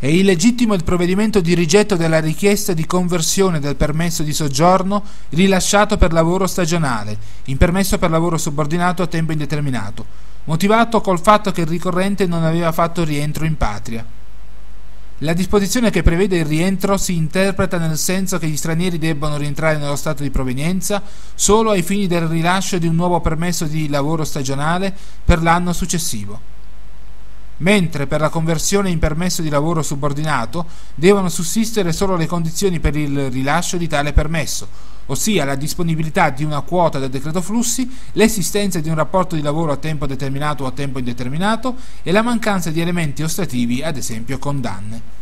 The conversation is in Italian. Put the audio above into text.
È illegittimo il provvedimento di rigetto della richiesta di conversione del permesso di soggiorno rilasciato per lavoro stagionale in permesso per lavoro subordinato a tempo indeterminato, motivato col fatto che il ricorrente non aveva fatto rientro in patria. La disposizione che prevede il rientro si interpreta nel senso che gli stranieri debbano rientrare nello stato di provenienza solo ai fini del rilascio di un nuovo permesso di lavoro stagionale per l'anno successivo mentre per la conversione in permesso di lavoro subordinato devono sussistere solo le condizioni per il rilascio di tale permesso, ossia la disponibilità di una quota del decreto flussi, l'esistenza di un rapporto di lavoro a tempo determinato o a tempo indeterminato e la mancanza di elementi ostativi, ad esempio condanne.